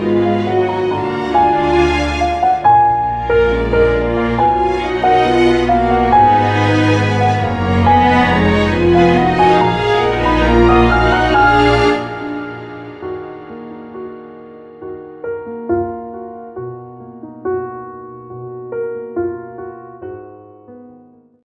Música